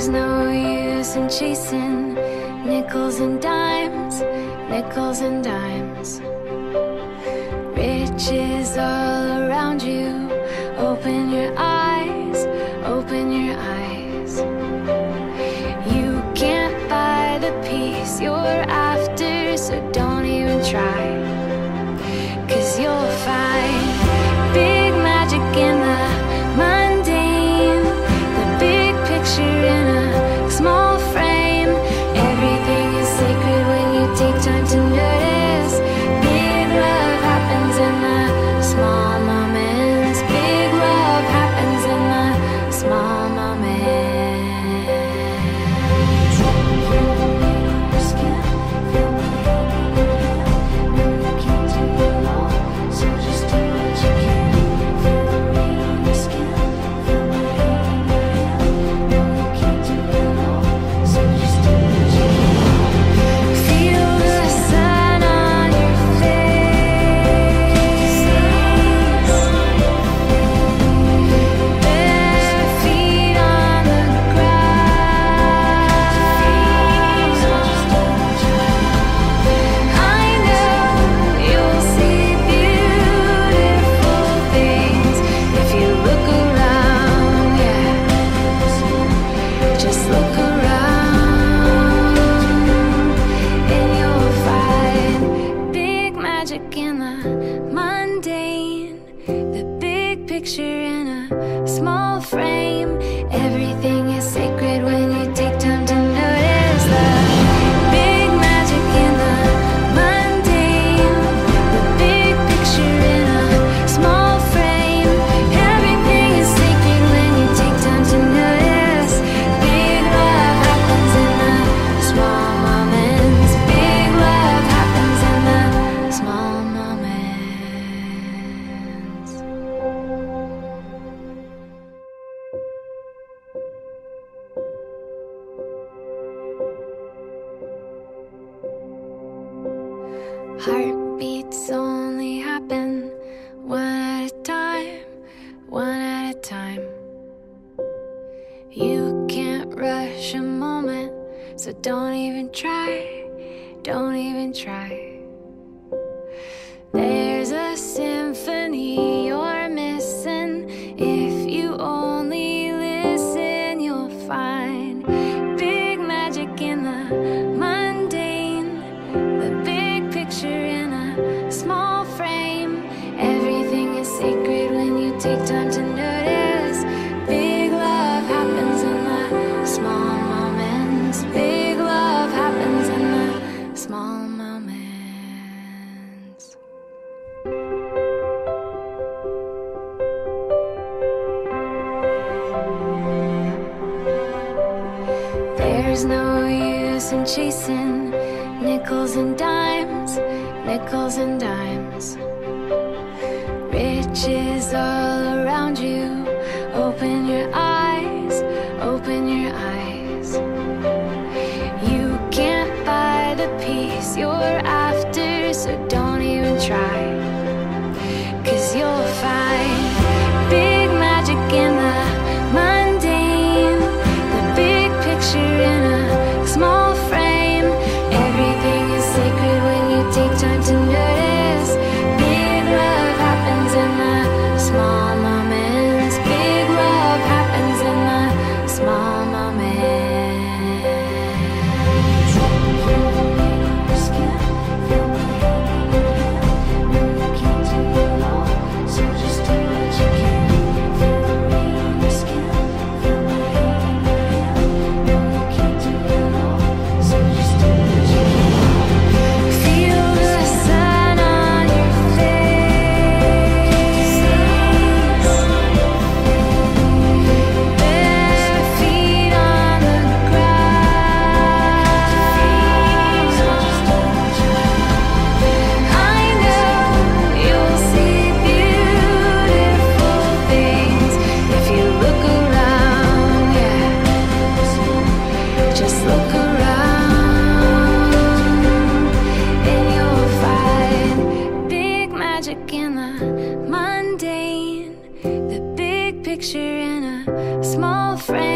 There's no use in chasing nickels and dimes, nickels and dimes. Riches are magic and the mundane, the big picture and a small frame. Heartbeats only happen one at a time, one at a time. You can't rush a moment, so don't even try, don't even try. They time to notice. Big love happens in the small moments. Big love happens in the small moments. There's no use in chasing nickels and dimes, nickels and dimes. Bitches all around you. Open your eyes, open your eyes. in a small frame.